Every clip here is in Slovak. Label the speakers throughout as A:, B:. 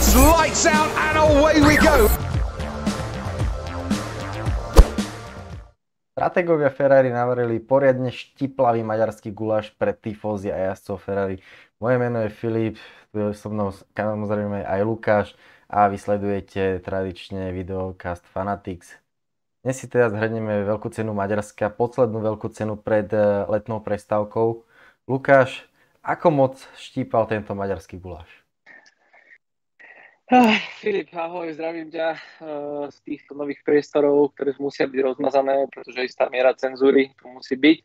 A: It's lights out and away we go.
B: Strategovia Ferrari navarili poriadne štiplavý maďarský guláš pre tifózy a jazdcov Ferrari. Moje meno je Filip, tu je so mnou samozrejme aj Lukáš a vysledujete tradične videocast Fanatics. Dnes si teda zhrnieme veľkú cenu Maďarska, poslednú veľkú cenu pred eh, letnou prestávkou. Lukáš, ako moc štípal tento maďarský guláš?
C: Filip, ahoj, zdravím ťa uh, z týchto nových priestorov, ktoré musia byť rozmazané, pretože istá miera cenzúry tu musí byť.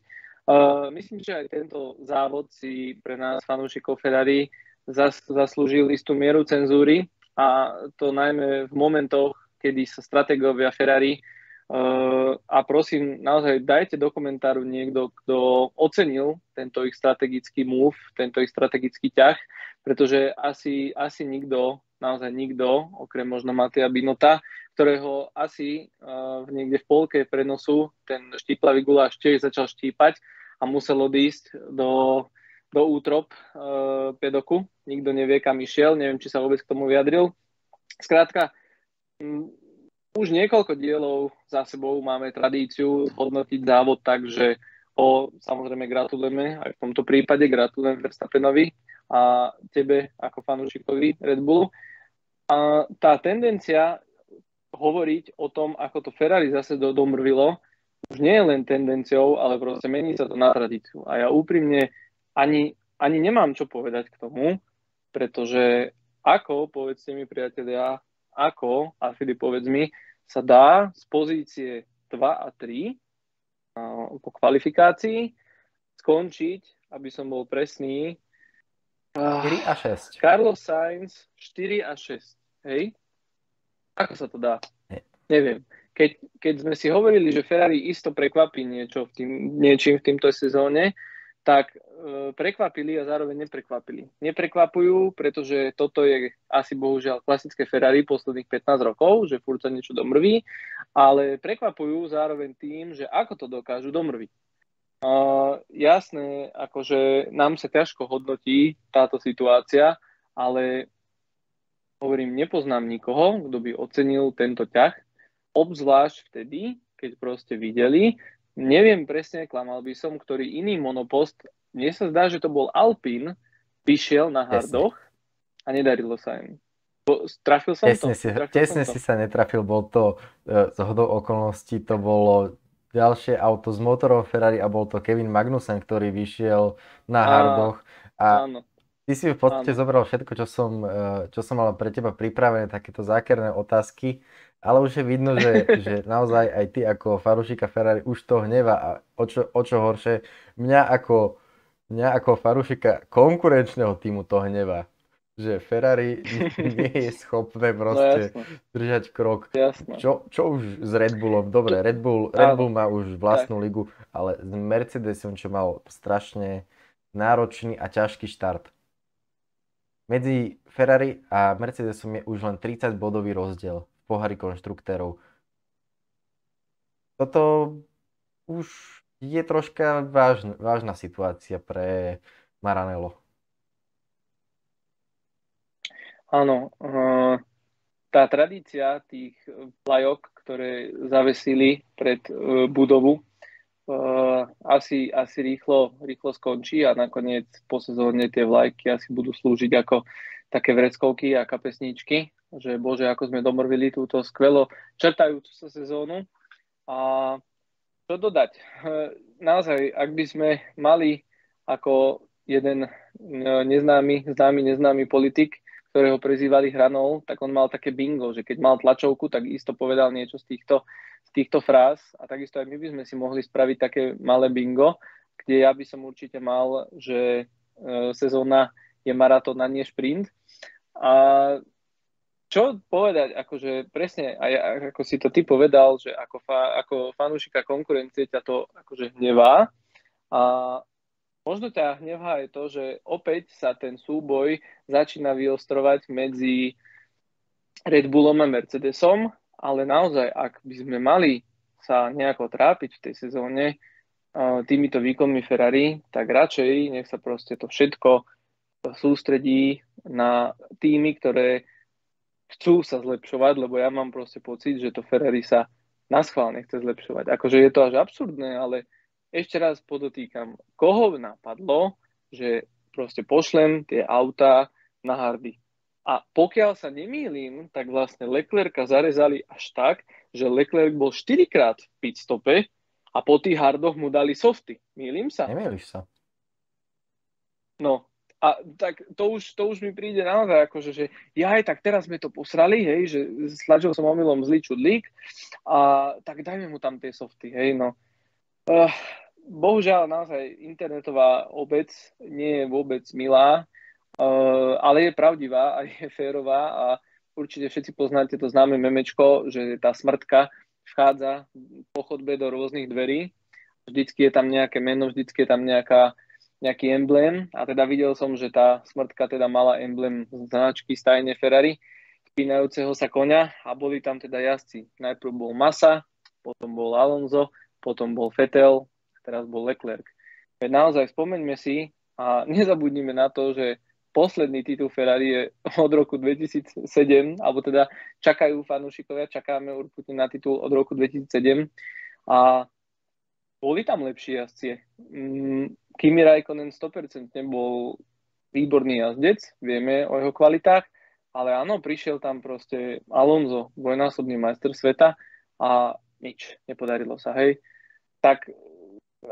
C: Uh, myslím, že aj tento závod si pre nás, fanúšikov Ferrari, zas, zaslúžil istú mieru cenzúry a to najmä v momentoch, kedy sa strategovia Ferrari uh, a prosím, naozaj dajte do komentáru niekto, kto ocenil tento ich strategický move, tento ich strategický ťah, pretože asi, asi nikto naozaj nikto, okrem možno Matia Binota, ktorého asi uh, niekde v polke prenosu ten štiplavý guláš tiež začal štípať a musel odísť do, do útrop uh, pedoku. Nikto nevie, kam išiel, neviem, či sa vôbec k tomu vyjadril. Skrátka, m, už niekoľko dielov za sebou máme tradíciu hodnotiť závod tak, že o, samozrejme gratulujeme, aj v tomto prípade gratulujem Verstappenovi a tebe ako fanúšikovi Red Bullu. A tá tendencia hovoriť o tom, ako to Ferrari zase do, domrvilo, už nie je len tendenciou, ale proste mení sa to na tradíciu. A ja úprimne ani, ani nemám čo povedať k tomu, pretože ako, povedzte mi priatelia, ako, a Filip povedz mi, sa dá z pozície 2 a 3 po kvalifikácii skončiť, aby som bol presný,
B: 4 a 6.
C: Carlos Sainz 4 a 6. Hej? Ako sa to dá?
B: Nie.
C: Neviem. Keď, keď sme si hovorili, že Ferrari isto prekvapí niečo v tým, niečím v týmto sezóne, tak e, prekvapili a zároveň neprekvapili. Neprekvapujú, pretože toto je asi bohužiaľ klasické Ferrari posledných 15 rokov, že furt sa niečo domrví, ale prekvapujú zároveň tým, že ako to dokážu domrviť. Uh, jasné, akože nám sa ťažko hodnotí táto situácia, ale hovorím, nepoznám nikoho, kto by ocenil tento ťah, obzvlášť vtedy, keď proste videli, neviem presne, klamal by som, ktorý iný monopost, mne sa zdá, že to bol Alpin, vyšiel na hardoch a nedarilo sa im. Trafil som
B: tesne
C: to?
B: Si,
C: trafil
B: tesne
C: som
B: si
C: to.
B: sa netrafil, bol to uh, z hodou okolností, to bolo ďalšie auto s motorom Ferrari a bol to Kevin Magnussen, ktorý vyšiel na
C: Á,
B: hardoch a
C: Áno.
B: ty si v podstate
C: áno.
B: zobral všetko, čo som, eh, čo som mal pre teba pripravené, takéto zákerné otázky, ale už je vidno, že, že naozaj aj ty ako farušika Ferrari už to hneva a o čo, o čo horšie, mňa ako, mňa ako farušika konkurenčného týmu to hneva že Ferrari nie je schopné
C: No
B: proste
C: jasné,
B: držať krok čo, čo už s Red Bullom? Dobre, Red Bull, Red Bull má už vlastnú ligu, ale s Mercedesom, čo mal strašne náročný a ťažký štart. Medzi Ferrari a Mercedesom je už len 30 bodový rozdiel v pohári konštruktérov. Toto už je troška vážna, vážna situácia pre Maranello.
C: Áno, uh, tá tradícia tých plajok, ktoré zavesili pred uh, budovu, uh, asi, asi rýchlo, rýchlo skončí a nakoniec po sezóne tie vlajky asi budú slúžiť ako také vreckovky a kapesníčky, že bože, ako sme domrvili túto skvelo čertajúcu sa sezónu. A čo dodať? Naozaj, ak by sme mali ako jeden neznámy, známy, neznámy politik, ktorého prezývali Hranol, tak on mal také bingo, že keď mal tlačovku, tak isto povedal niečo z týchto, z týchto fráz a takisto aj my by sme si mohli spraviť také malé bingo, kde ja by som určite mal, že e, sezóna je maratón a nie šprint. A čo povedať, akože presne, aj ako si to ty povedal, že ako, fa, ako fanúšika konkurencie ťa to akože hnevá. A možno ťa hnevá je to, že opäť sa ten súboj začína vyostrovať medzi Red Bullom a Mercedesom, ale naozaj, ak by sme mali sa nejako trápiť v tej sezóne uh, týmito výkonmi Ferrari, tak radšej nech sa proste to všetko sústredí na týmy, ktoré chcú sa zlepšovať, lebo ja mám proste pocit, že to Ferrari sa na schvál nechce zlepšovať. Akože je to až absurdné, ale ešte raz podotýkam, koho napadlo, že proste pošlem tie autá na hardy. A pokiaľ sa nemýlim, tak vlastne Leclerca zarezali až tak, že Leclerc bol 4 krát v pitstope a po tých hardoch mu dali softy. Mýlim sa?
B: Nemýliš sa.
C: No, a tak to už, to už mi príde naozaj akože, že ja aj tak teraz sme to posrali, hej, že slačil som omylom zlý čudlík a tak dajme mu tam tie softy, hej, no. Uh, bohužiaľ naozaj internetová obec nie je vôbec milá, uh, ale je pravdivá a je férová a určite všetci poznáte to známe memečko, že tá smrtka vchádza po chodbe do rôznych dverí. Vždycky je tam nejaké meno, vždycky je tam nejaká nejaký emblém a teda videl som, že tá smrtka teda mala emblém značky stajne Ferrari, spínajúceho sa konia a boli tam teda jazdci. Najprv bol Massa, potom bol Alonso, potom bol Vettel, teraz bol Leclerc. Naozaj spomeňme si a nezabudnime na to, že posledný titul Ferrari je od roku 2007, alebo teda čakajú fanúšikovia, čakáme určite na titul od roku 2007 a boli tam lepší jazdci. Mm, Kimi Raikkonen 100% bol výborný jazdec, vieme o jeho kvalitách, ale áno, prišiel tam proste Alonso, dvojnásobný majster sveta a nič, nepodarilo sa, hej. Tak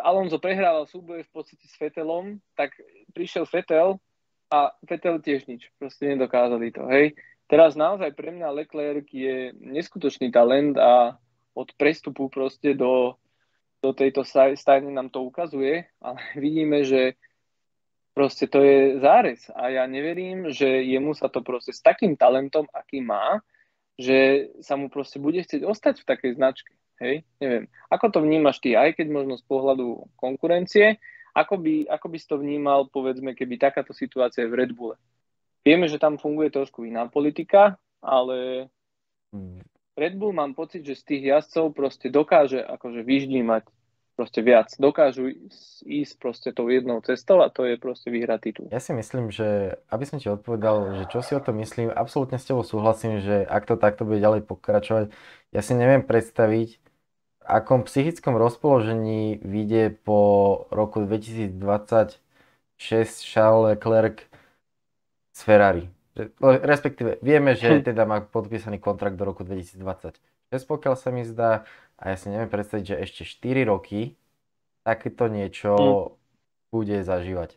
C: Alonso prehrával súboje v podstate s Fetelom, tak prišiel Fetel a Fetel tiež nič, proste nedokázali to, hej. Teraz naozaj pre mňa Leclerc je neskutočný talent a od prestupu proste do do tejto stajne nám to ukazuje, ale vidíme, že proste to je zárez a ja neverím, že jemu sa to proste s takým talentom, aký má, že sa mu proste bude chcieť ostať v takej značke. Hej, neviem. Ako to vnímaš ty, aj keď možno z pohľadu konkurencie, ako by, ako by si to vnímal, povedzme, keby takáto situácia je v Red Bulle? Vieme, že tam funguje trošku iná politika, ale hmm. Red Bull mám pocit, že z tých jazdcov proste dokáže akože vyždímať proste viac. Dokážu ísť proste tou jednou cestou a to je proste vyhrať titul.
B: Ja si myslím, že aby som ti odpovedal, že čo si o to myslím, absolútne s tebou súhlasím, že ak to takto bude ďalej pokračovať, ja si neviem predstaviť, akom psychickom rozpoložení vyjde po roku 2026 Charles Leclerc z Ferrari. Respektíve, vieme, že teda má podpísaný kontrakt do roku 2020. Bez pokiaľ sa mi zdá, a ja si neviem predstaviť, že ešte 4 roky takéto niečo hm. bude zažívať.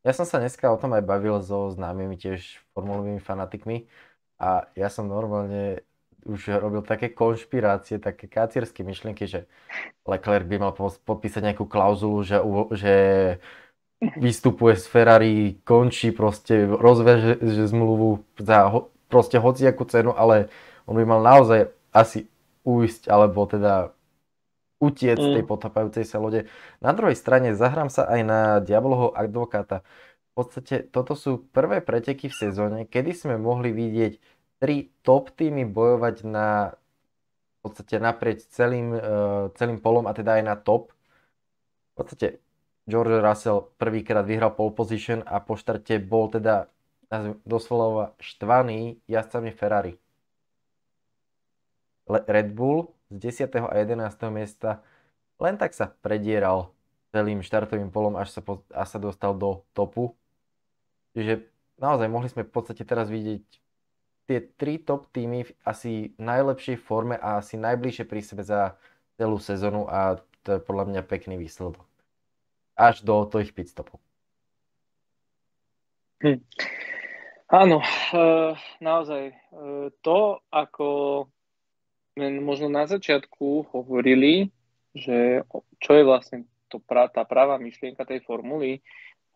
B: Ja som sa dneska o tom aj bavil so známymi tiež formulovými fanatikmi a ja som normálne už robil také konšpirácie, také kacierské myšlienky, že Leclerc by mal podpísať nejakú klauzulu, že, že vystupuje z Ferrari, končí proste, rozveže zmluvu za ho, proste hociakú cenu, ale on by mal naozaj asi ujsť, alebo teda utiec mm. tej potapajúcej sa lode. Na druhej strane zahrám sa aj na diabloho advokáta. V podstate toto sú prvé preteky v sezóne, kedy sme mohli vidieť tri top týmy bojovať na v podstate naprieč celým, uh, celým polom a teda aj na top. V podstate George Russell prvýkrát vyhral pole position a po štarte bol teda doslova štvaný jazdcami Ferrari. Red Bull z 10. a 11. miesta len tak sa predieral celým štartovým polom, až sa, po, až sa dostal do topu. Čiže naozaj mohli sme v podstate teraz vidieť tie tri top týmy v asi najlepšej forme a asi najbližšie pri sebe za celú sezónu a to je podľa mňa pekný výsledok až do tých pitstopov.
C: Hm. Áno, e, naozaj e, to, ako možno na začiatku hovorili, že čo je vlastne to, tá práva myšlienka tej formuly,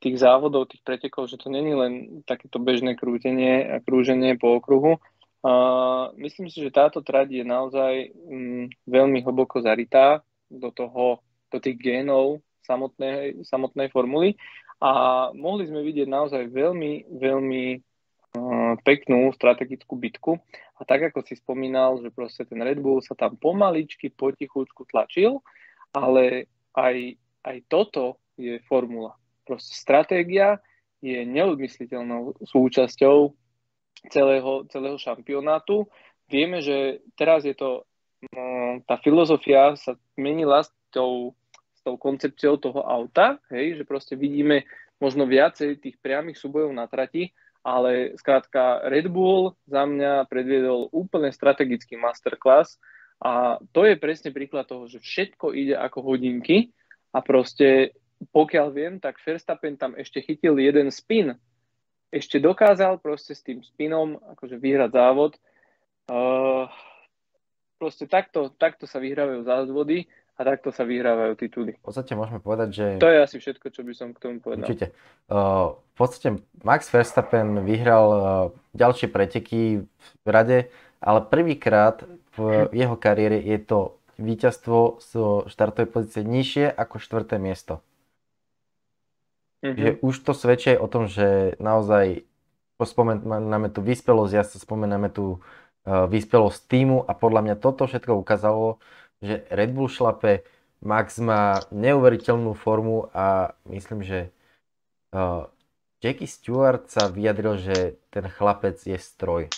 C: tých závodov, tých pretekov, že to není len takéto bežné krútenie a krúženie po okruhu. Uh, myslím si, že táto trať je naozaj um, veľmi hlboko zaritá do toho, do tých génov samotnej, samotnej formuly a mohli sme vidieť naozaj veľmi, veľmi peknú strategickú bitku a tak ako si spomínal, že proste ten Red Bull sa tam pomaličky, potichučku tlačil, ale aj, aj toto je formula. Proste stratégia je neodmysliteľnou súčasťou celého, celého šampionátu. Vieme, že teraz je to, no, tá filozofia sa menila s tou, s tou koncepciou toho auta, hej, že proste vidíme možno viacej tých priamých súbojov na trati, ale skrátka Red Bull za mňa predviedol úplne strategický masterclass a to je presne príklad toho, že všetko ide ako hodinky a proste pokiaľ viem, tak Verstappen tam ešte chytil jeden spin. Ešte dokázal proste s tým spinom akože vyhrať závod. Uh, proste takto, takto sa vyhrávajú závody a takto sa vyhrávajú tituly.
B: V podstate môžeme povedať, že...
C: To je asi všetko, čo by som k tomu povedal.
B: Určite. Uh, v podstate Max Verstappen vyhral uh, ďalšie preteky v rade, ale prvýkrát v jeho kariére je to víťazstvo zo štartovej pozície nižšie ako štvrté miesto. Mm-hmm. Že už to svedčí o tom, že naozaj spomenáme tu vyspelosť, ja sa spomenáme tu uh, vyspelosť týmu a podľa mňa toto všetko ukázalo, že Red Bull šlape, Max má neuveriteľnú formu a myslím, že uh, Jackie Stewart sa vyjadril, že ten chlapec je stroj.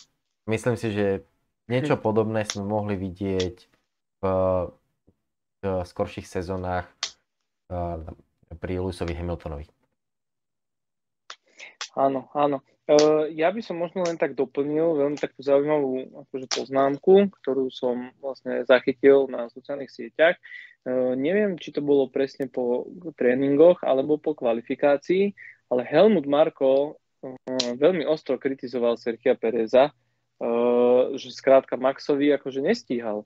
B: Myslím si, že niečo hm. podobné sme mohli vidieť v, v skorších sezónach uh, pri Lewisovi Hamiltonovi.
C: Áno, áno. Uh, ja by som možno len tak doplnil veľmi takú zaujímavú akože poznámku, ktorú som vlastne zachytil na sociálnych sieťach. Uh, neviem, či to bolo presne po tréningoch alebo po kvalifikácii, ale Helmut Marko uh, veľmi ostro kritizoval Sergia Pereza, že skrátka Maxovi akože nestíhal.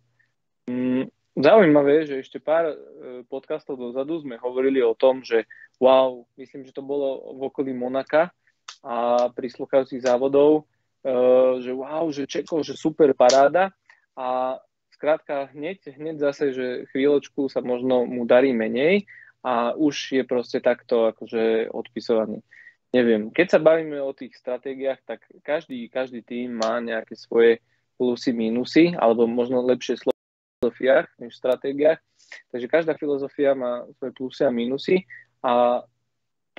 C: Um, Zaujímavé, že ešte pár podcastov dozadu sme hovorili o tom, že wow, myslím, že to bolo v okolí Monaka, a prislúchajúcich závodov, e, že wow, že Čekov, že super paráda a skrátka hneď, hneď zase, že chvíľočku sa možno mu darí menej a už je proste takto akože odpisovaný. Neviem, keď sa bavíme o tých stratégiách, tak každý, každý tým má nejaké svoje plusy, mínusy, alebo možno lepšie filozofiách než v stratégiách. Takže každá filozofia má svoje plusy a mínusy a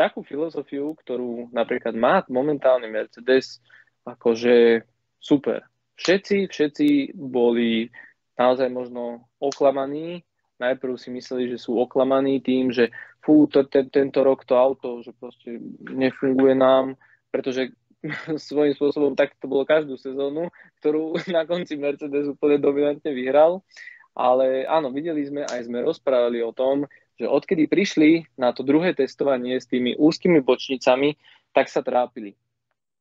C: takú filozofiu, ktorú napríklad má momentálny Mercedes, akože super. Všetci, všetci boli naozaj možno oklamaní. Najprv si mysleli, že sú oklamaní tým, že fú, to, ten, tento rok to auto, že proste nefunguje nám, pretože svojím spôsobom tak to bolo každú sezónu, ktorú na konci Mercedes úplne dominantne vyhral. Ale áno, videli sme, aj sme rozprávali o tom, že odkedy prišli na to druhé testovanie s tými úzkými bočnicami, tak sa trápili.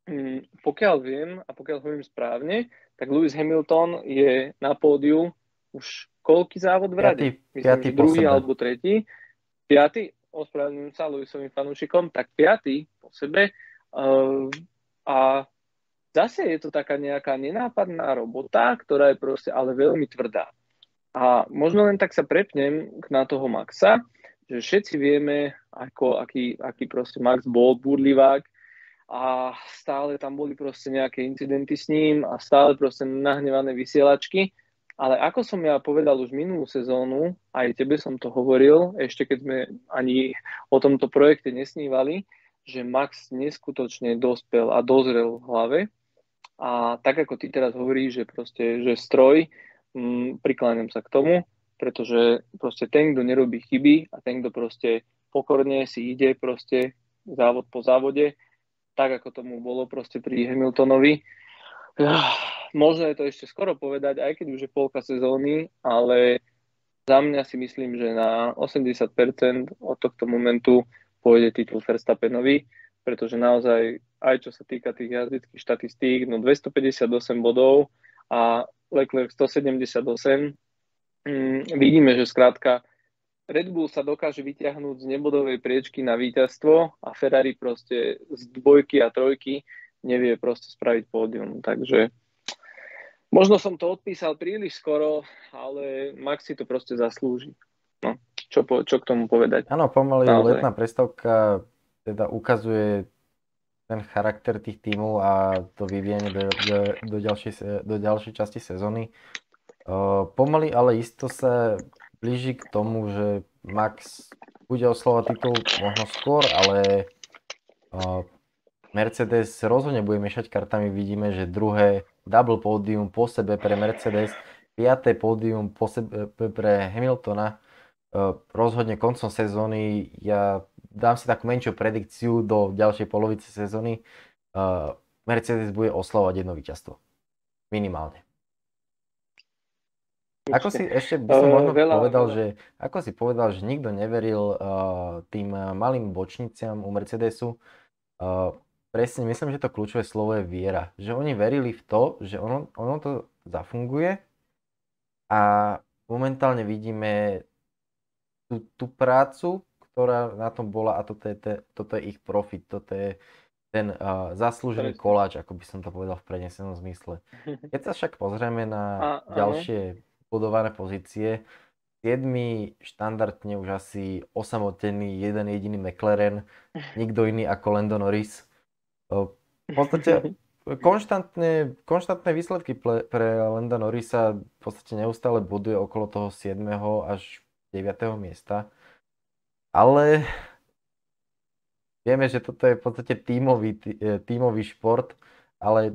C: Mm, pokiaľ viem a pokiaľ hovorím správne, tak Lewis Hamilton je na pódiu už koľký závod v rade? Myslím, piatý že druhý alebo tretí. Piatý, ospravedlňujem sa Lewisovým fanúšikom, tak piatý po sebe. Uh, a zase je to taká nejaká nenápadná robota, ktorá je proste ale veľmi tvrdá. A možno len tak sa prepnem na toho Maxa, že všetci vieme, ako, aký, aký proste Max bol burlivák a stále tam boli proste nejaké incidenty s ním a stále proste nahnevané vysielačky. Ale ako som ja povedal už minulú sezónu, aj tebe som to hovoril, ešte keď sme ani o tomto projekte nesnívali, že Max neskutočne dospel a dozrel v hlave. A tak ako ty teraz hovoríš, že proste, že stroj, mm, prikláňam sa k tomu, pretože proste ten, kto nerobí chyby a ten, kto proste pokorne si ide proste závod po závode, tak ako tomu bolo proste pri Hamiltonovi. Možno je to ešte skoro povedať, aj keď už je polka sezóny, ale za mňa si myslím, že na 80% od tohto momentu pôjde titul Verstappenovi, pretože naozaj aj čo sa týka tých jazdických štatistík, no 258 bodov a Leclerc 178. Mm, vidíme, že skrátka Red Bull sa dokáže vyťahnuť z nebodovej priečky na víťazstvo a Ferrari proste z dvojky a trojky nevie proste spraviť pódium. Takže možno som to odpísal príliš skoro, ale Max si to proste zaslúži. No, čo, po, čo k tomu povedať?
B: Áno, pomaly Naozaj. letná prestavka teda ukazuje ten charakter tých tímov a to vyvíjanie do, do, do, ďalšej, do ďalšej časti sezóny. Uh, pomaly, ale isto sa blíži k tomu, že Max bude oslovať titul možno skôr, ale uh, Mercedes rozhodne bude miešať kartami. Vidíme, že druhé double pódium po sebe pre Mercedes, piaté pódium po sebe pre Hamiltona. Rozhodne koncom sezóny ja dám si takú menšiu predikciu do ďalšej polovice sezóny. E, Mercedes bude oslavovať jedno víťazstvo. Minimálne. Ako si ešte by som možno veľa, povedal, veľa. že ako si povedal, že nikto neveril uh, tým malým bočniciam u Mercedesu. Uh, presne, myslím, že to kľúčové slovo je viera. Že oni verili v to, že ono, ono to zafunguje a momentálne vidíme tú, tú prácu, ktorá na tom bola a toto je, te, toto je ich profit, toto je ten uh, zaslúžený koláč, ako by som to povedal v prenesenom zmysle. Keď sa však pozrieme na a, ďalšie budované pozície, 7 štandardne už asi osamotený jeden jediný McLaren, nikto iný ako Lando Norris. V podstate konštantné, konštantné výsledky pre, pre Landa Norrisa v podstate neustále buduje okolo toho 7. až 9. miesta. Ale vieme, že toto je v podstate tímový, e, tímový šport, ale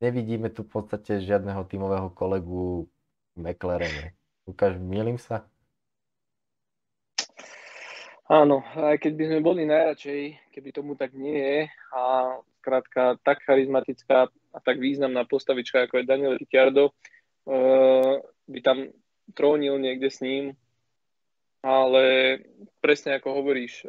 B: nevidíme tu v podstate žiadneho tímového kolegu McLarene. Lukáš, milím sa?
C: Áno, aj keď by sme boli najradšej, keby tomu tak nie je a skrátka tak charizmatická a tak významná postavička ako je Daniel Ricciardo uh, by tam trónil niekde s ním, ale presne ako hovoríš,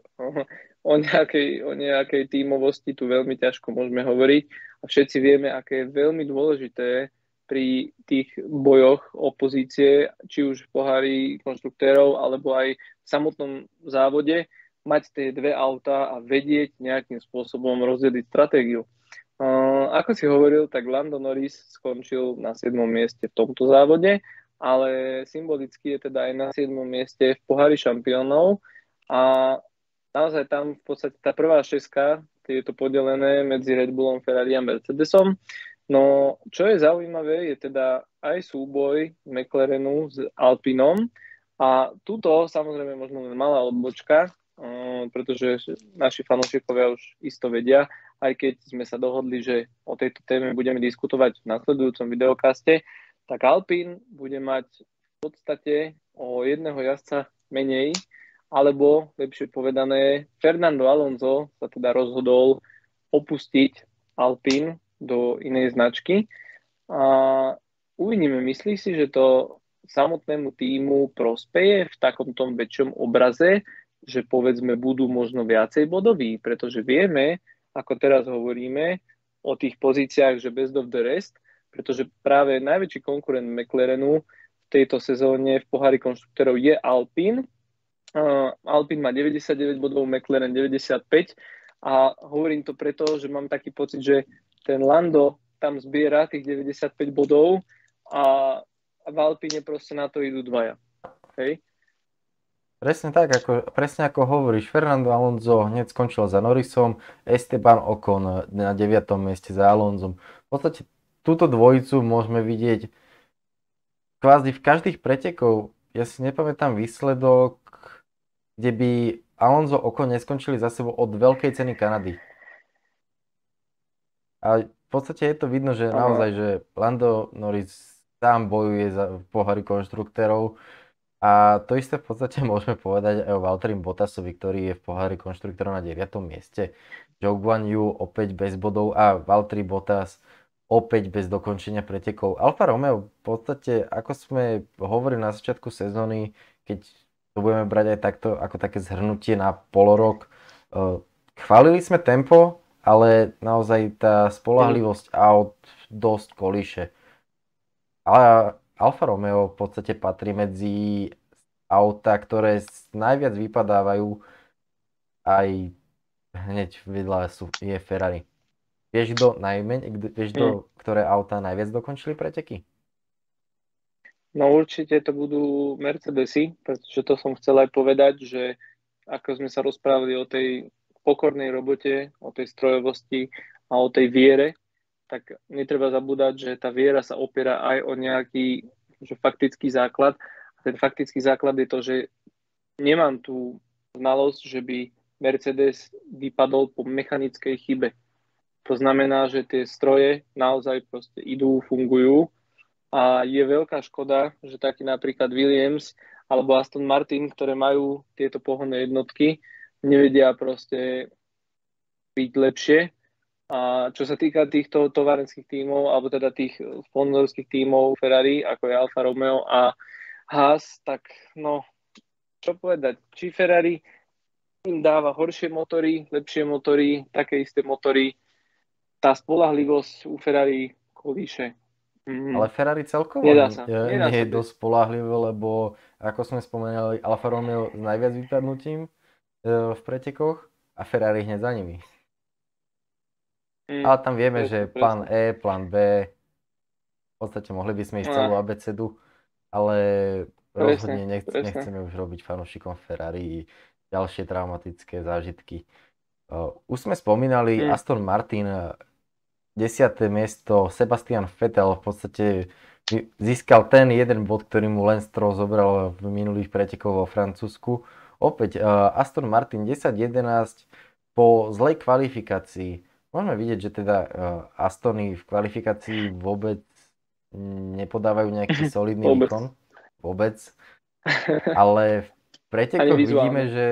C: o nejakej, o nejakej tímovosti tu veľmi ťažko môžeme hovoriť a všetci vieme, aké je veľmi dôležité pri tých bojoch opozície, či už v pohári konštruktérov, alebo aj v samotnom závode, mať tie dve auta a vedieť nejakým spôsobom rozdeliť stratégiu. Ako si hovoril, tak Lando Norris skončil na 7. mieste v tomto závode, ale symbolicky je teda aj na 7. mieste v pohári šampiónov a naozaj tam v podstate tá prvá šeska, je to podelené medzi Red Bullom, Ferrari a Mercedesom. No, čo je zaujímavé, je teda aj súboj McLarenu s Alpinom a túto samozrejme možno len malá odbočka, pretože naši fanúšikovia už isto vedia, aj keď sme sa dohodli, že o tejto téme budeme diskutovať v nasledujúcom videokaste, tak Alpin bude mať v podstate o jedného jazdca menej, alebo lepšie povedané, Fernando Alonso sa teda rozhodol opustiť Alpin do inej značky. A uvidíme, myslí si, že to samotnému týmu prospeje v takom tom väčšom obraze, že povedzme budú možno viacej bodoví, pretože vieme, ako teraz hovoríme, o tých pozíciách, že best of the rest, pretože práve najväčší konkurent McLarenu v tejto sezóne v pohári konštruktorov je Alpine. Uh, Alpine má 99 bodov, McLaren 95 a hovorím to preto, že mám taký pocit, že ten Lando tam zbiera tých 95 bodov a v Alpine proste na to idú dvaja. Hej?
B: Presne tak, ako, presne ako hovoríš, Fernando Alonso hneď skončil za Norrisom, Esteban Ocon na 9. mieste za Alonsom. V podstate túto dvojicu môžeme vidieť kvázi v každých pretekov. Ja si nepamätám výsledok, kde by Alonso Ocon neskončili za sebou od veľkej ceny Kanady. A v podstate je to vidno, že naozaj, že Lando Norris sám bojuje za pohary konštruktérov a to isté v podstate môžeme povedať aj o Valtteri Bottasovi, ktorý je v pohári konštruktérov na 9. mieste. Joe Guan Yu opäť bez bodov a Valtteri Bottas opäť bez dokončenia pretekov. Alfa Romeo v podstate, ako sme hovorili na začiatku sezóny, keď to budeme brať aj takto ako také zhrnutie na polorok, eh, chválili sme tempo, ale naozaj tá spolahlivosť aut dosť kolíše. Ale Alfa Romeo v podstate patrí medzi auta, ktoré najviac vypadávajú aj hneď vedľa sú, je Ferrari. Vieš, kto najmeň, vieš, kto, mm. ktoré auta najviac dokončili preteky?
C: No určite to budú Mercedesy, pretože to som chcel aj povedať, že ako sme sa rozprávali o tej pokornej robote, o tej strojovosti a o tej viere, tak netreba zabúdať, že tá viera sa opiera aj o nejaký že faktický základ. A ten faktický základ je to, že nemám tú znalosť, že by Mercedes vypadol po mechanickej chybe. To znamená, že tie stroje naozaj proste idú, fungujú a je veľká škoda, že taký napríklad Williams alebo Aston Martin, ktoré majú tieto pohonné jednotky, nevedia proste byť lepšie. A čo sa týka týchto továrenských tímov, alebo teda tých sponzorských tímov Ferrari, ako je Alfa Romeo a Haas, tak no, čo povedať, či Ferrari im dáva horšie motory, lepšie motory, také isté motory, tá spolahlivosť u Ferrari kolíše.
B: Mm. Ale Ferrari celkovo Nedá sa. nie, Nedá nie je dosť spolahlivé, lebo ako sme spomenuli, Alfa Romeo s najviac vypadnutím e, v pretekoch a Ferrari hneď za nimi. Mm. Ale tam vieme, presne, že plán E, plán B, v podstate mohli by sme ísť celú abecedu, ale rozhodne nech, nechceme už robiť fanúšikom Ferrari ďalšie traumatické zážitky. Už sme spomínali mm. Aston Martin, 10. miesto Sebastian Vettel v podstate získal ten jeden bod, ktorý mu Lance Stroll zobral v minulých pretekoch vo Francúzsku. Opäť uh, Aston Martin 10-11 po zlej kvalifikácii. Môžeme vidieť, že teda uh, Astony v kvalifikácii vôbec nepodávajú nejaký solidný vôbec. výkon. Vôbec. Ale v pretekoch vidíme, že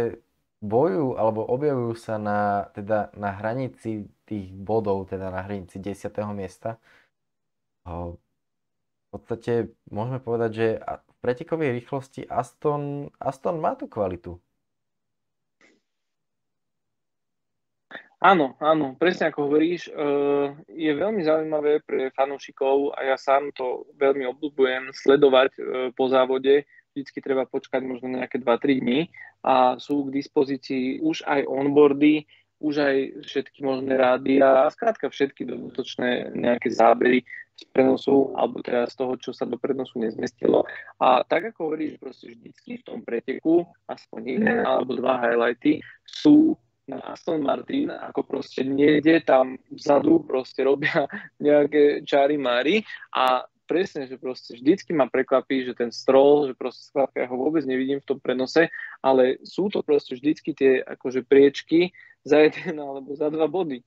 B: bojujú alebo objavujú sa na, teda na hranici tých bodov, teda na hranici 10. miesta. V podstate môžeme povedať, že v pretekovej rýchlosti Aston, Aston má tú kvalitu.
C: Áno, áno, presne ako hovoríš, eh, je veľmi zaujímavé pre fanúšikov a ja sám to veľmi obľúbujem sledovať eh, po závode. Vždycky treba počkať možno nejaké 2-3 dní a sú k dispozícii už aj onboardy, už aj všetky možné rádia a skrátka všetky dodatočné nejaké zábery z prenosu alebo teda z toho, čo sa do prenosu nezmestilo. A tak ako hovoríš, proste vždycky v tom preteku aspoň jeden alebo dva highlighty sú na Aston Martin, ako proste niekde tam vzadu proste robia nejaké čári mári a presne, že proste vždycky ma prekvapí, že ten stroll, že proste skladka ja ho vôbec nevidím v tom prenose, ale sú to proste vždycky tie akože priečky za jeden alebo za dva body.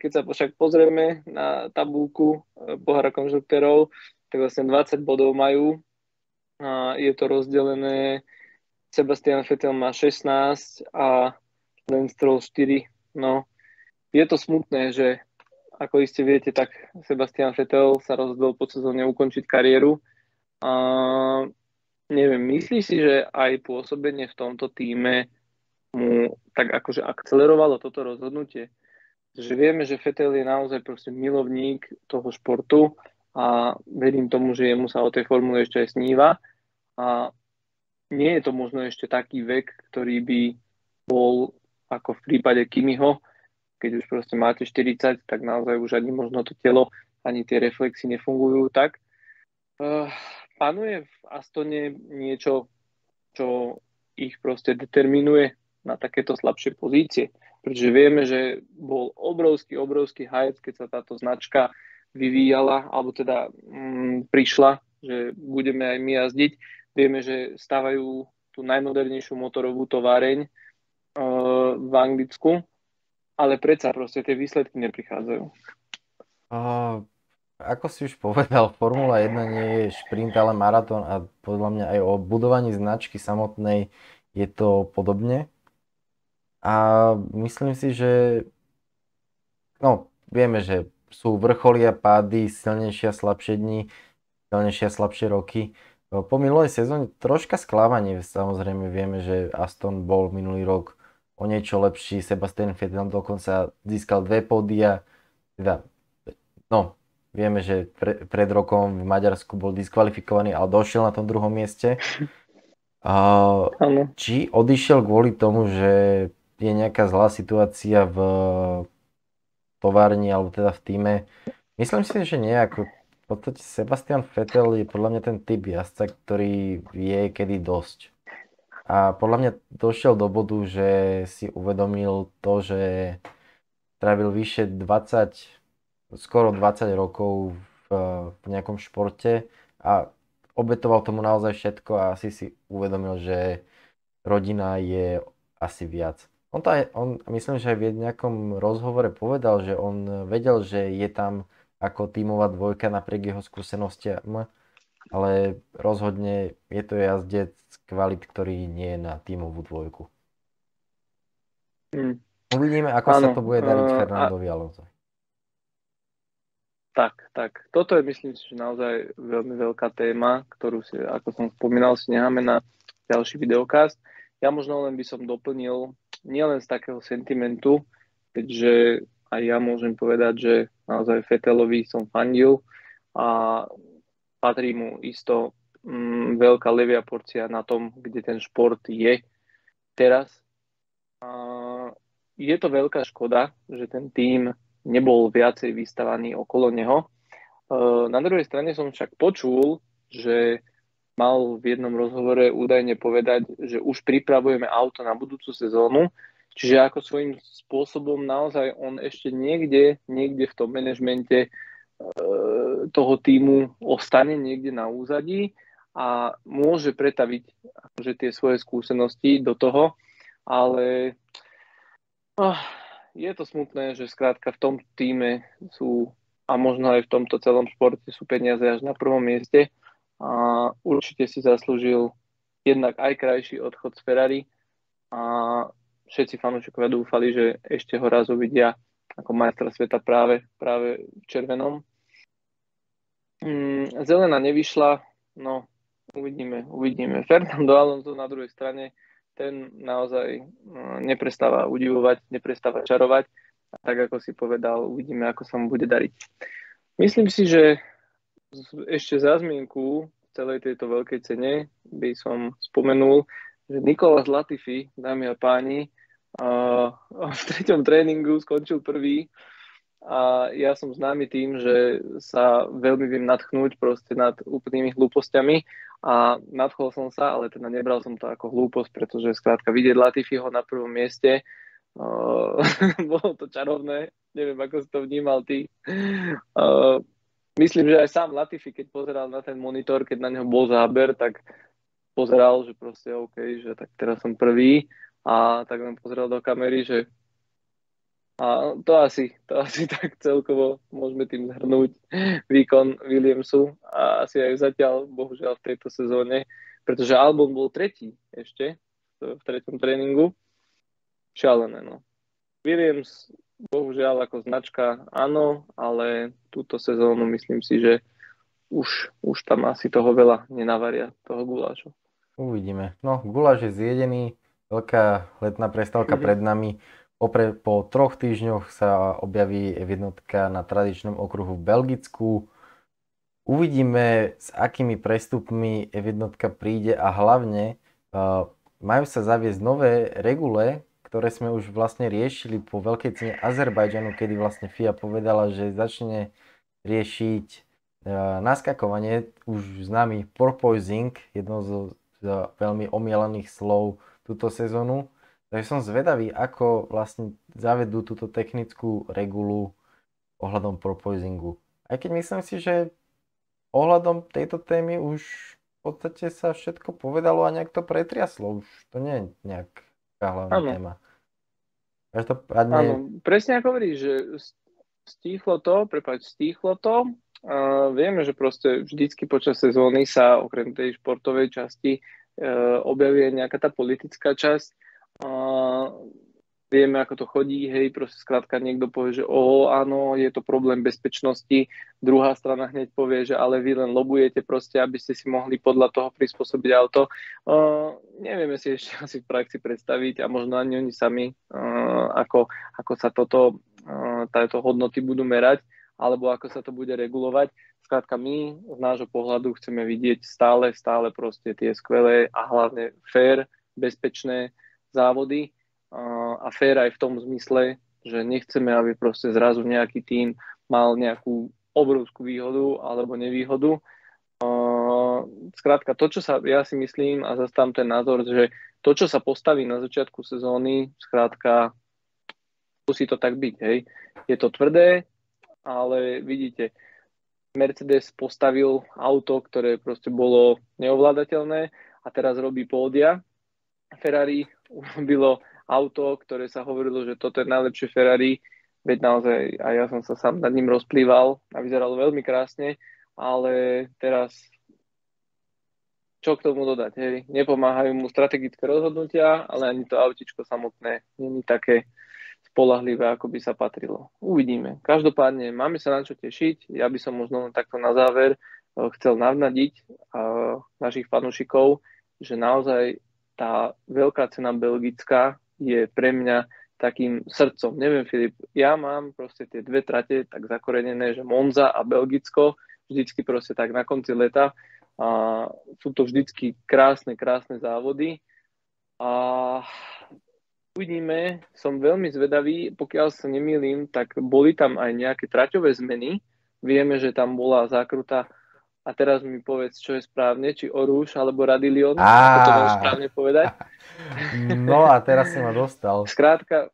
C: Keď sa však pozrieme na tabulku pohára konžuktérov, tak vlastne 20 bodov majú. Je to rozdelené, Sebastian Vettel má 16 a Lance Stroll 4. No, je to smutné, že ako iste viete, tak Sebastian Vettel sa rozhodol po sezóne ukončiť kariéru. A neviem, myslíš si, že aj pôsobenie v tomto týme mu tak akože akcelerovalo toto rozhodnutie? Že vieme, že Vettel je naozaj proste milovník toho športu a verím tomu, že jemu sa o tej formule ešte aj sníva. A nie je to možno ešte taký vek, ktorý by bol ako v prípade Kimiho, keď už proste máte 40, tak naozaj už ani možno to telo, ani tie reflexy nefungujú tak. Uh, panuje v Astone niečo, čo ich proste determinuje na takéto slabšie pozície. Pretože vieme, že bol obrovský, obrovský hype, keď sa táto značka vyvíjala, alebo teda mm, prišla, že budeme aj my jazdiť. Vieme, že stávajú tú najmodernejšiu motorovú továreň uh, v Anglicku, ale predsa proste tie výsledky neprichádzajú.
B: Uh, ako si už povedal, Formula 1 nie je šprint, ale maratón a podľa mňa aj o budovaní značky samotnej je to podobne. A myslím si, že no, vieme, že sú vrcholy a pády, silnejšie a slabšie dni, silnejšie a slabšie roky. Po minulej sezóne troška sklamanie, samozrejme vieme, že Aston bol minulý rok o niečo lepší. Sebastian Vettel dokonca získal dve pódia. Teda, no, vieme, že pre, pred rokom v Maďarsku bol diskvalifikovaný, ale došiel na tom druhom mieste. Uh, či odišiel kvôli tomu, že je nejaká zlá situácia v továrni alebo teda v týme? Myslím si, že nie. Ako v podstate Sebastian Vettel je podľa mňa ten typ jazdca, ktorý vie kedy dosť. A podľa mňa došiel do bodu, že si uvedomil to, že trávil vyše 20, skoro 20 rokov v, v nejakom športe a obetoval tomu naozaj všetko a asi si uvedomil, že rodina je asi viac. On to aj, on, myslím, že aj v nejakom rozhovore povedal, že on vedel, že je tam ako tímová dvojka napriek jeho skúsenostiam, ale rozhodne je to jazdec kvalit, ktorý nie je na tímovú dvojku. Hmm. Uvidíme, ako ano, sa to bude dariť uh, Fernandovi Alonso.
C: Tak, tak. Toto je myslím si, že naozaj veľmi veľká téma, ktorú si, ako som spomínal, si necháme na ďalší videokast. Ja možno len by som doplnil nielen z takého sentimentu, keďže aj ja môžem povedať, že naozaj Fetelovi som fandil a patrí mu isto mm, veľká levia porcia na tom, kde ten šport je teraz. A je to veľká škoda, že ten tým nebol viacej vystavaný okolo neho. E, na druhej strane som však počul, že mal v jednom rozhovore údajne povedať, že už pripravujeme auto na budúcu sezónu, čiže ako svojím spôsobom naozaj on ešte niekde, niekde v tom manažmente e, toho týmu ostane niekde na úzadí a môže pretaviť akože tie svoje skúsenosti do toho, ale oh, je to smutné, že skrátka v tom týme sú a možno aj v tomto celom športe sú peniaze až na prvom mieste a určite si zaslúžil jednak aj krajší odchod z Ferrari a všetci fanúšikovia dúfali, že ešte ho raz uvidia ako majstra sveta práve, práve v červenom. Mm, zelená nevyšla, no uvidíme, uvidíme. Fernando Alonso na druhej strane ten naozaj no, neprestáva udivovať, neprestáva čarovať a tak ako si povedal, uvidíme, ako sa mu bude dariť. Myslím si, že ešte za zmienku celej tejto veľkej cene by som spomenul, že Nikolas Latifi, dámy a páni, v treťom tréningu skončil prvý. A ja som známy tým, že sa veľmi viem natchnúť proste nad úplnými hlúpostiami. A nadchol som sa, ale teda nebral som to ako hlúposť, pretože skrátka vidieť Latifiho na prvom mieste uh, bolo to čarovné, neviem ako si to vnímal ty. Uh, myslím, že aj sám Latifi, keď pozeral na ten monitor, keď na neho bol záber, tak pozeral, že proste OK, že tak teraz som prvý a tak len pozeral do kamery, že a to asi, to asi tak celkovo môžeme tým zhrnúť výkon Williamsu a asi aj zatiaľ, bohužiaľ v tejto sezóne, pretože Albon bol tretí ešte v treťom tréningu. Šialené, no. Williams, bohužiaľ ako značka, áno, ale túto sezónu myslím si, že už, už tam asi toho veľa nenavaria, toho gulášu.
B: Uvidíme. No, guláš je zjedený, veľká letná prestávka pred nami. Opre, po troch týždňoch sa objaví jednotka na tradičnom okruhu v Belgicku. Uvidíme, s akými prestupmi jednotka príde a hlavne uh, majú sa zaviesť nové regule, ktoré sme už vlastne riešili po veľkej cene Azerbajdžanu, kedy vlastne FIA povedala, že začne riešiť uh, naskakovanie, už známy porpoising, jedno zo, z veľmi omielaných slov túto sezónu. Takže som zvedavý, ako vlastne zavedú túto technickú regulu ohľadom propoisingu. Aj keď myslím si, že ohľadom tejto témy už v podstate sa všetko povedalo a nejak to pretriaslo. Už to nie je nejaká hlavná ano. téma.
C: Každopádne... Áno, presne ako hovoríš, že stíchlo to, prepáč, stíchlo to. Uh, vieme, že proste vždycky počas sezóny sa okrem tej športovej časti uh, objavuje nejaká tá politická časť. Vieme, ako to chodí, hej, proste skrátka niekto povie, že o, áno, je to problém bezpečnosti, druhá strana hneď povie, že ale vy len lobujete proste, aby ste si mohli podľa toho prispôsobiť auto. Uh, nevieme si ešte asi v praxi predstaviť a možno ani oni sami, uh, ako, ako sa toto, uh, táto hodnoty budú merať, alebo ako sa to bude regulovať. Skrátka my z nášho pohľadu chceme vidieť stále, stále proste tie skvelé a hlavne fair, bezpečné závody a fér aj v tom zmysle, že nechceme, aby proste zrazu nejaký tým mal nejakú obrovskú výhodu alebo nevýhodu. Skrátka, to, čo sa, ja si myslím a zastám ten názor, že to, čo sa postaví na začiatku sezóny, skrátka, musí to tak byť, hej. Je to tvrdé, ale vidíte, Mercedes postavil auto, ktoré proste bolo neovládateľné a teraz robí pódia. Ferrari urobilo auto, ktoré sa hovorilo, že toto je najlepšie Ferrari, veď naozaj aj ja som sa sám nad ním rozplýval a vyzeralo veľmi krásne, ale teraz čo k tomu dodať, hej, nepomáhajú mu strategické rozhodnutia, ale ani to autičko samotné není také spolahlivé, ako by sa patrilo. Uvidíme. Každopádne máme sa na čo tešiť. Ja by som možno takto na záver eh, chcel navnadiť eh, našich fanúšikov, že naozaj tá veľká cena belgická je pre mňa takým srdcom. Neviem, Filip, ja mám proste tie dve trate tak zakorenené, že Monza a Belgicko, vždycky proste tak na konci leta a sú to vždycky krásne, krásne závody. A uvidíme, som veľmi zvedavý, pokiaľ sa nemýlim, tak boli tam aj nejaké traťové zmeny. Vieme, že tam bola zákruta a teraz mi povedz, čo je správne, či Orúš alebo Radilion, ako to mám správne povedať.
B: No a teraz si ma dostal.
C: Skrátka,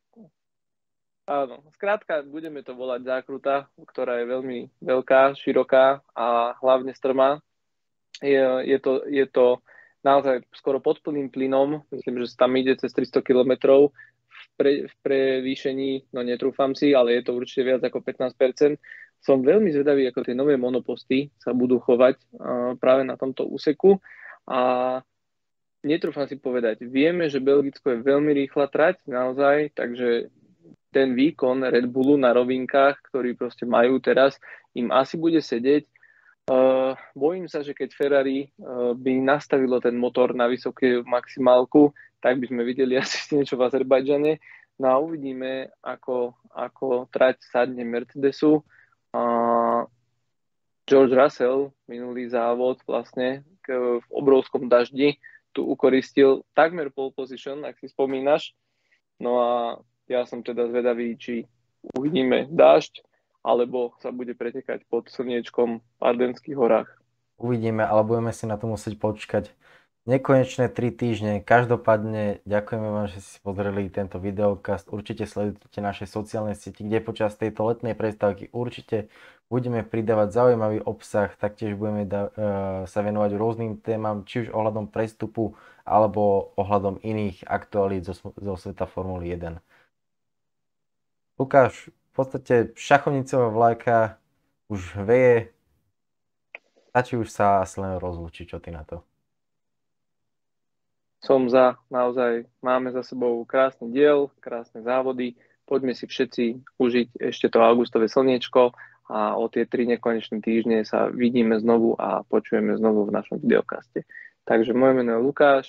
C: áno, skrátka budeme to volať zákruta, ktorá je veľmi veľká, široká a hlavne strmá je, je, to, je to naozaj skoro pod plným plynom, myslím, že tam ide cez 300 km v, pre, prevýšení, no netrúfam si, ale je to určite viac ako 15%. Som veľmi zvedavý, ako tie nové monoposty sa budú chovať uh, práve na tomto úseku a netrúfam si povedať, vieme, že Belgicko je veľmi rýchla trať, naozaj, takže ten výkon Red Bullu na rovinkách, ktorý proste majú teraz, im asi bude sedieť Uh, bojím sa, že keď Ferrari uh, by nastavilo ten motor na vysokú maximálku, tak by sme videli asi niečo v Azerbajdžane. No a uvidíme, ako, ako trať sadne Mercedesu. Uh, George Russell, minulý závod vlastne k, v obrovskom daždi, tu ukoristil takmer pole position, ak si spomínaš. No a ja som teda zvedavý, či uvidíme dážď, alebo sa bude pretekať pod slniečkom v Ardenských horách.
B: Uvidíme, ale budeme si na to musieť počkať nekonečné 3 týždne. Každopádne ďakujeme vám, že ste si pozreli tento videokast. Určite sledujte naše sociálne siete, kde počas tejto letnej prestávky určite budeme pridávať zaujímavý obsah, taktiež budeme da- e, sa venovať rôznym témam, či už ohľadom prestupu, alebo ohľadom iných aktualít zo, zo sveta Formuly 1. Lukáš, v podstate šachovnicová vlajka už veje, stačí už sa asi len rozlúčiť, čo ty na to?
C: Som za, naozaj máme za sebou krásny diel, krásne závody, poďme si všetci užiť ešte to augustové slniečko a o tie tri nekonečné týždne sa vidíme znovu a počujeme znovu v našom videokaste. Takže moje meno je Lukáš,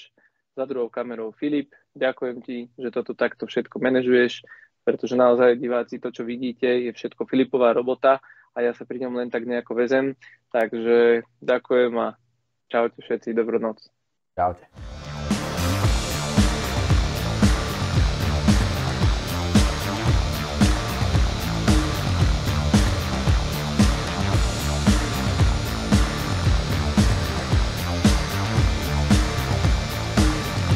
C: za druhou kamerou Filip, ďakujem ti, že toto takto všetko manažuješ pretože naozaj diváci to, čo vidíte, je všetko Filipová robota a ja sa pri ňom len tak nejako vezem. Takže ďakujem a čaute všetci, dobrú noc.
B: Čaute.